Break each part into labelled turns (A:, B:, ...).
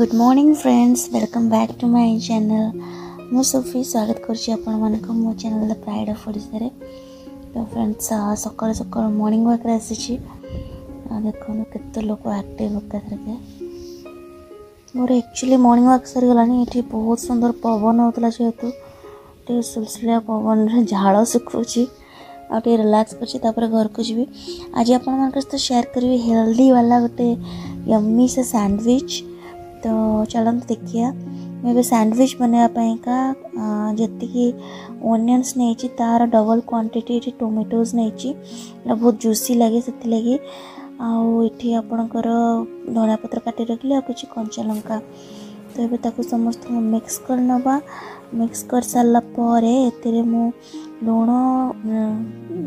A: Good morning friends welcome back to my channel ମୁଁ ସୁଫି ସ୍ୱାଗତ କରୁଛି ଆପଣମାନଙ୍କୁ ମୋ ଚ୍ୟାନେଲ୍ ପ୍ରାଇଡ଼୍ ଅଫ୍ ଓଡ଼ିଶାରେ ତ ଫ୍ରେଣ୍ଡସ୍ ସକାଳୁ ସକାଳୁ ମର୍ଣ୍ଣିଂ ୱାକ୍ରେ ଆସିଛି ଦେଖନ୍ତୁ କେତେ ଲୋକ ଆକ୍ଟିଭ୍ ଏକାଥରକେ ମୋର ଆକ୍ଚୁଆଲି ମର୍ଣ୍ଣିଂ ୱାକ୍ ସରିଗଲାଣି ଏଠି ବହୁତ ସୁନ୍ଦର ପବନ ହେଉଥିଲା ଯେହେତୁ ଟିକେ ସୁଲସୁଲିଆ ପବନରେ ଝାଳ ଶୁଖୁଛି ଆଉ ଟିକେ ରିଲାକ୍ସ କରୁଛି ତାପରେ ଘରକୁ ଯିବି ଆଜି ଆପଣମାନଙ୍କ ସହିତ ସେୟାର କରିବି ହେଲ୍ଦି ବାଲା ଗୋଟେ ୟମ୍ମି ସେ ସ୍ୟାଣ୍ଡୱିଚ୍ तो चलत तो देखिए मुझे सैंडविच का जी ओनिअन्स नहीं तार डबल क्वांटिटी टोमेटोज नहीं मतलब बहुत जूसी लगे से आठ आपणकर धनिया पतर काटे रखिली आ कि कंचा लंका तो ये समस्त मिक्स कर नवा मिक्स कर सारापर एण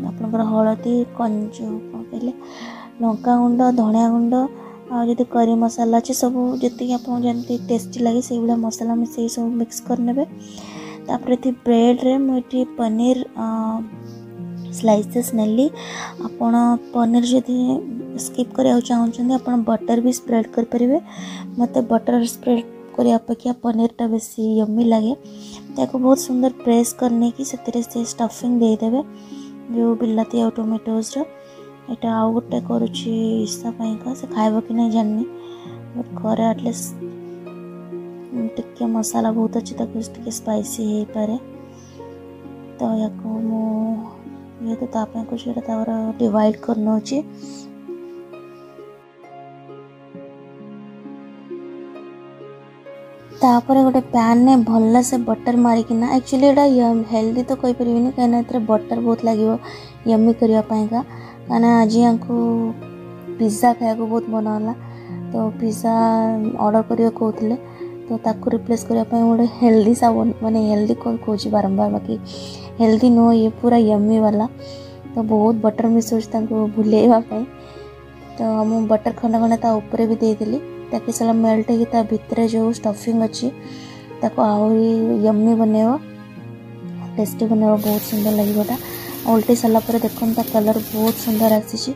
A: आपण हलदी कंज कह लंका गुंड धनिया गुंड आदि करी मसाला अच्छे सब जी आप टेस्ट लगे से मसला मिस सब मिक्स करेंगे तापर ये ब्रेड्रे मुझे पनीर स्लाइसेस नी आप पनीर जी स्कीप करा चाहते आप बटर भी स्प्रेड करेंगे मत बटर स्प्रेड कर अपेक्षा पनीरटा बेस यमी लगे ताको बहुत सुंदर प्रेस करनी स्टफिंग देदेवे जो बिलाती आ टमाटोज रहा এটা আওরতে করুছি ইসা পাইগা সে খাইব কি নাই জাননি ঘরে আতে টক কি মশলা বহুত চিতা কষ্ট কে স্পাইসি হই পারে তো ইয়াকো মুখ আমি তো তাপে কিছু রেটা আওর ডিভাইড করনো আছে তাপরে গটে প্যান নে ভললা সে বাটার মারিকিনা একচুয়ালি ইয়া হেলদি তো কইপরিও না কেন না এত বাটার বহুত লাগিব ইয়ামি করিও পাইগা मैंने आज आपको पिज्जा खाया को बहुत मन होगा तो पिज्जा अर्डर करने को कहते तो ताको रिप्लेस करने गोटे हेल्दी साबुन मानते हेल्दी कौन कौन बारंबार बाकी हेल्दी नो ये पूरा यमी वाला तो बहुत बटर मिसोज भूल तो मुझे बटर खंड खंडा भी देदेली ताकि सर मेल्ट हो भरे जो स्टफिंग अच्छी ताको आहरी यमी बनेब टेस्टी बनेब बहुत सुंदर लगेगा ଓଲଟେଇ ସାରିଲା ପରେ ଦେଖନ୍ତୁ ତା କଲର୍ ବହୁତ ସୁନ୍ଦର ଆସିଛି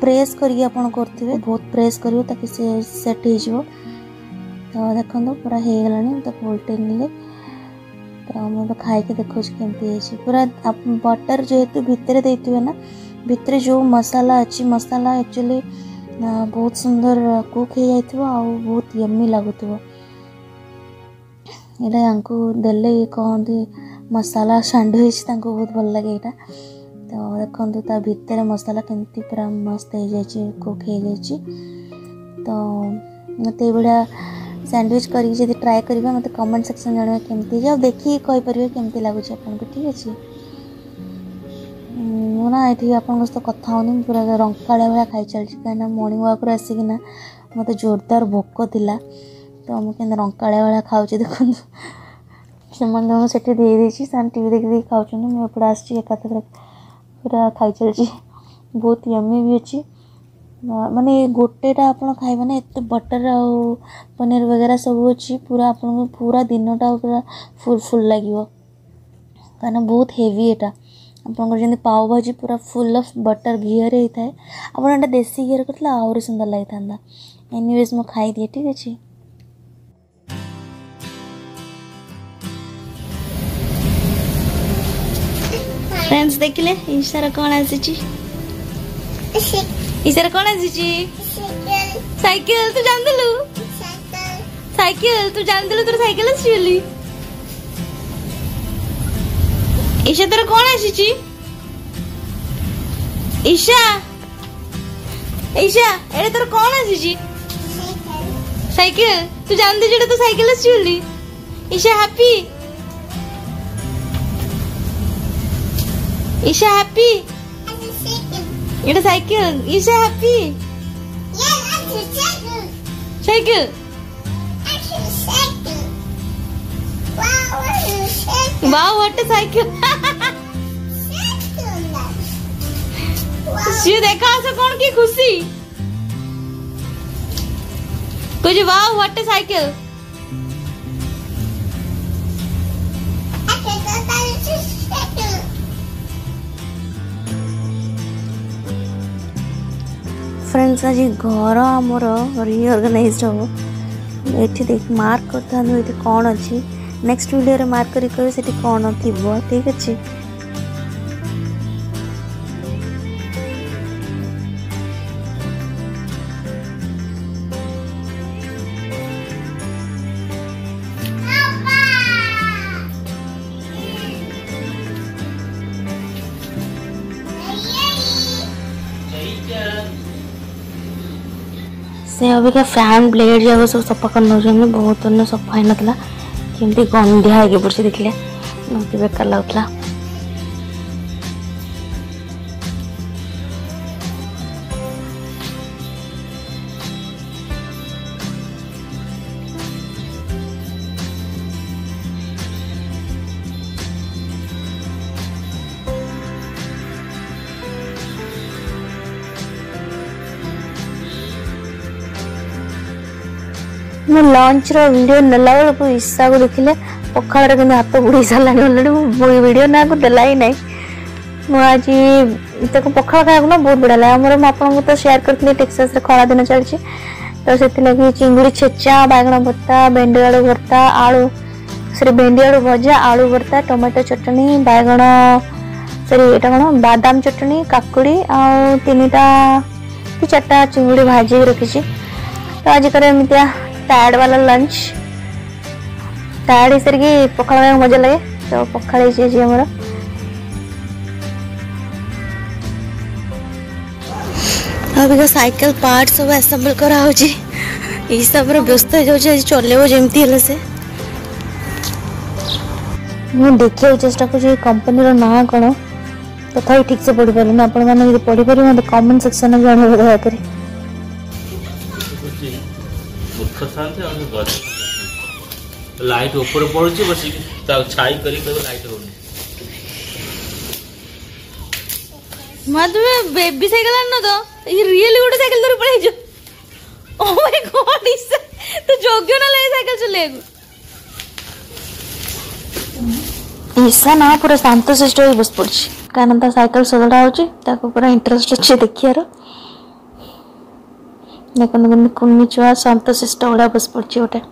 A: ପ୍ରେସ୍ କରିକି ଆପଣ କରୁଥିବେ ବହୁତ ପ୍ରେସ୍ କରିବେ ତାକୁ ସେ ସେଟ୍ ହେଇଯିବ ତ ଦେଖନ୍ତୁ ପୁରା ହେଇଗଲାଣି ତାକୁ ଓଲଟେଇ ନେଲି ତ ମୁଁ ଏବେ ଖାଇକି ଦେଖୁଛି କେମିତି ହେଇଛି ପୁରା ବଟର୍ ଯେହେତୁ ଭିତରେ ଦେଇଥିବେ ନା ଭିତରେ ଯେଉଁ ମସଲା ଅଛି ମସଲା ଆକ୍ଚୁଆଲି ବହୁତ ସୁନ୍ଦର କୁକ୍ ହେଇଯାଇଥିବ ଆଉ ବହୁତ ୟମି ଲାଗୁଥିବ ଏଇଟା ୟାଙ୍କୁ ଦେଲେ କହନ୍ତି ମସଲା ସାଣ୍ଡୱିଚ୍ ତାଙ୍କୁ ବହୁତ ଭଲ ଲାଗେ ଏଇଟା ତ ଦେଖନ୍ତୁ ତା ଭିତରେ ମସଲା କେମିତି ପୁରା ମସ୍ତ ହେଇଯାଇଛି କୁକ୍ ହେଇଯାଇଛି ତ ମୋତେ ଏଇଭଳିଆ ସ୍ୟାଣ୍ଡୱିଚ୍ କରିକି ଯଦି ଟ୍ରାଏ କରିବେ ମୋତେ କମେଣ୍ଟ ସେକ୍ସନ୍ ଜଣାଇବେ କେମିତି ହେଇଛି ଆଉ ଦେଖିକି କହିପାରିବେ କେମିତି ଲାଗୁଛି ଆପଣଙ୍କୁ ଠିକ୍ ଅଛି ମୁଁ ନା ଏଠି ଆପଣଙ୍କ ସହିତ କଥା ହେଉନି ପୁରା ରଙ୍କାଳିଆ ଭଳିଆ ଖାଇଚାଲିଛି କାହିଁକିନା ମର୍ଣ୍ଣିଂ ୱାକ୍ରୁ ଆସିକିନା ମୋତେ ଜୋରଦାର ଭୋକ ଥିଲା ତ ମୁଁ କେମିତି ରଙ୍କାଳିଆ ଭଳିଆ ଖାଉଛି ଦେଖନ୍ତୁ सिमंदम से सामने टी देख देखिए खाऊँ मुझे आसात पूरा खाई चलती बहुत यमी भी अच्छी मानने गोटेटा आप खाइबे ना ये बटर आनीर वगैरह सब अच्छी पूरा आप पूरा दिन पूरा फुल फुल लगे कहीं बहुत हेवी एटा आप जमी पावभाजी पूरा फुल अफ बटर घीर होता है आपड़ा देसी घीर करते आहरी लगी था एनिवेज मुझे खाई ठीक अच्छे
B: ಫ್ರೆಂಡ್ಸ್ ଦେଖିଲେ ଇଶାର କ'ଣ ଆସିଛି ଇଶାର କ'ଣ ଆସିଛି ସାଇକେଲ ତୁ ଜାଣିଦେଲୁ ସାଇକେଲ ତୁ ଜାଣିଦେଲୁ ତୋର ସାଇକେଲ ଆସିଛି ବୋଲି ঈশা তোর কোন আসিছি ঈশা ঈশা এটা তোর কোন আসিছি সাইকেল তুই জানতে যেটা তো সাইকেল আসছি বলি Isha happy Isha happy? It's a cycle. Isha happy? Yes,
C: I'm a
D: cycle.
B: Cycle. I'm
C: a cycle.
B: Wow, what a cycle. Wow, what a cycle. ସିଏ ଦେଖା ଆସ କ'ଣ କି ଖୁସି କହୁଛି wow what a cycle
A: friends ଆଜି ଘର ଆମର ରିଅର୍ଗାନାଇଜ୍ଡ ହେବ ଏଠି ଦେଖି ମାର୍କ କରିଥାନ୍ତୁ ଏଠି କ'ଣ ଅଛି ନେକ୍ସଟ ଭିଡ଼ିଓରେ ମାର୍କ କରିକି କହିବେ ସେଠି କ'ଣ ଥିବ ଠିକ୍ ଅଛି ସେବିକା ଫ୍ୟାନ୍ ବ୍ଲେଡ୍ ଯାକ ସବୁ ସଫା କରି ନେଉଛନ୍ତି ବହୁତ ଦିନ ସଫା ହେଇନଥିଲା କେମିତି ଗନ୍ଧିଆ ହେଇକି ପଡ଼ିଛି ଦେଖିଲେ ଏମିତି ବେକାର ଲାଗୁଥିଲା ମୁଁ ଲଞ୍ଚର ଭିଡ଼ିଓ ନେଲାବେଳେ ଇଶାକୁ ଦେଖିଲେ ପଖାଳରେ କିନ୍ତୁ ହାତ ବୁଡ଼େଇ ସାରିଲାଣି ଅଲରେଡ଼ି ମୁଁ ଭିଡ଼ିଓ ନାଁକୁ ଦେଲା ହିଁ ନାହିଁ ମୁଁ ଆଜି ତାକୁ ପଖାଳ ଖାଇବାକୁ ନା ବହୁତ ବଢ଼ିଆ ଲାଗେ ଆମର ମୁଁ ଆପଣଙ୍କୁ ତ ସେୟାର କରିଥିଲି ଟେକ୍ସାସରେ ଖରାଦିନ ଚାଲିଛି ତ ସେଥିଲାଗି ଚିଙ୍ଗୁଡ଼ି ଛେଚା ବାଇଗଣ ଭର୍ତ୍ତା ଭେଣ୍ଡି ଆଳୁ ଭର୍ତ୍ତା ଆଳୁ ସରି ଭେଣ୍ଡି ଆଳୁ ଭଜା ଆଳୁ ଭର୍ତ୍ତା ଟମାଟୋ ଚଟଣି ବାଇଗଣ ସରି ଏଇଟା କ'ଣ ବାଦାମ ଚଟଣି କାକୁଡ଼ି ଆଉ ତିନିଟା କି ଚାରିଟା ଚିଙ୍ଗୁଡ଼ି ଭାଜିକି ରଖିଛି ତ ଆଜିକାର ଏମିତିଆ तैड वाला लंच तैड इस पखाड़ में मजा लगे तो पखाड़ तो जी हमारा अभी पार्ट सब आसेम्बल कराऊ हिसाब व्यस्त हो जाए चलो तो जमी है से मुझे देखा चेस्टा कर कंपनी ना कौन तथा ठीक से पढ़ी पारे आप पढ़ी पारे मतलब कमेंट सेक्शन में जन तो दयाकोरी
E: ପସନ୍ଦ ଆଉ ଗଛ ଲାଇଟ୍ ଉପରେ ପଡ଼ୁଛି ବସିକି ତାକୁ ଛାଇ କରି କହିବ ଲାଇଟ୍ ହଉନି
B: ମତେ ବେବି ସାଇକେଲ ଆଣିନ ତ ଇଏ ରିଏଲି ଗୋଟେ ସାଇକେଲ ଧରି ପଳେଇଛୁ ଓ ମାଇ ଗଡ୍ ଇସା ତୁ ଯୋଗ୍ୟ ନହେଲେ ଏ ସାଇକେଲ ଚଲେଇବାକୁ
A: ଇସା ନା ପୁରା ଶାନ୍ତଶିଷ୍ଟ ହୋଇ ବସି ପଡ଼ିଛି କାରଣ ତା ସାଇକେଲ ସଜଡ଼ା ହେଉଛି ତାକୁ ପୁରା ଇଣ୍ଟରେଷ୍ଟ ଅଛି ଦେଖିବାର ଦେଖନ୍ତୁ କେମିତି କୁନି ଛୁଆ ଶାନ୍ତଶିଷ୍ଟ ଗୁଡ଼ା ବସି ପଡ଼ିଛି ଗୋଟେ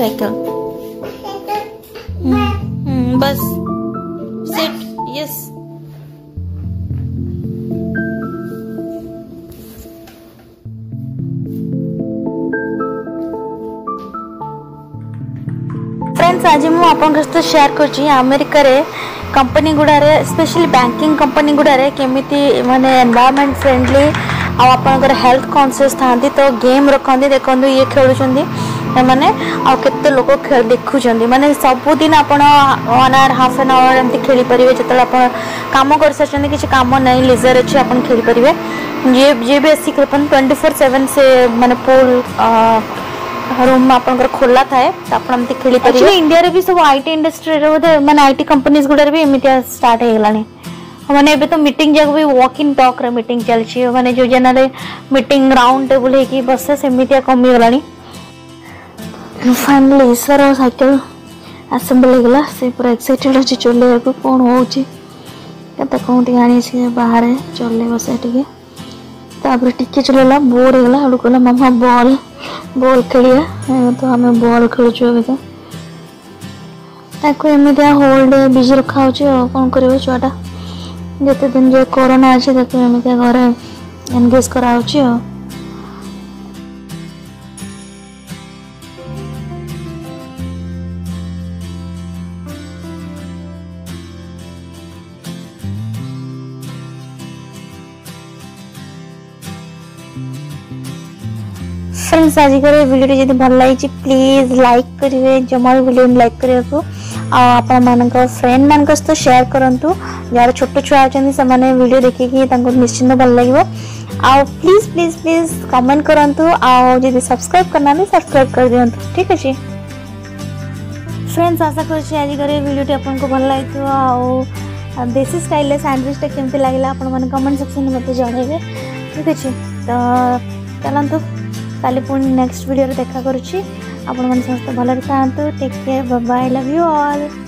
A: cycle. आज मुझे सहित सेयार कर आमेरिकार कंपनी रे स्पेशली बैंकिंग कंपनी रे केमी मानने एनवायरमेंट फ्रेंडली आपर हेल्थ कनसीयस था तो गेम रखते देखो ये खेलुं मैंने आते लोग देखुं मैंने सबुद आप one hour half an hour M खेली पारे जो आप कम कर सारी किसी कम नहीं लेजर अच्छे आप खेली पारे ये ये भी आसिक ट्वेंटी फोर सेवेन से मैंने पुल रूम आप खोला थाए त आपन हम इंडिया रे भी सब आई टी इंडस्ट्री रे बोध माने आईटी कंपनीज गुडर भी एमती स्टार्ट हे गलाने माने तो मीटिंग जग भी वॉक इन टॉक रे मीटिंग चल छी जो जेना रे मीटिंग राउंड टेबुल हे बस से कमी गला फाइनली सर साइकिल असेंबल हे गला से पूरा एक्साइटेड हो चल चले को कोन हो छी कते कोन ती गाणी बाहर चले बस ठीक है तब टिके चलेला बोर हे गला हड़ुकला ବଲ୍ ଖେଳିବା ତ ଆମେ ବଲ୍ ଖେଳୁଛୁ ଏବେ ତ ତାକୁ ଏମିତିଆ ହୋଲ୍ଡ ବିଜି ରଖାହେଉଛି ଆଉ କ'ଣ କରିବ ଛୁଆଟା ଯେତେ ଦିନ ଯେଉଁ କରୋନା ଅଛି ତାକୁ ଏମିତିଆ ଘରେ ଏନଗେଜ୍ କରାହେଉଛି ଆଉ फ्रेंड्स आज भिडियो जब भल लगी प्लीज लाइक करेंगे जमा भी भूल लाइक करने को आपण फ्रेंड मान सहित सेयार करूँ जार छोट छुआ अच्छा से मैंने भिड देखिए निश्चिंत भल लगे आउ प्लीज प्लीज प्लीज कमेंट करूँ आदि सब्सक्राइब करना सब्सक्राइब कर दिखाँ ठीक अच्छे फ्रेंड्स आशा करीडियोटी आपको भल लगे आउ देसी स्टाइल सैंडविचटा केमती लगे आपण कमेंट सेक्शन में मतलब जनइबे ठीक अच्छे तो चलत तो, কালি পুଣି ନେକ୍ସଟ ଭିଡ଼ିଓରେ ଦେଖା କରୁଛି ଆପଣମାନେ ସମସ୍ତେ ଭଲରେ ଥାଆନ୍ତୁ take care bye love you all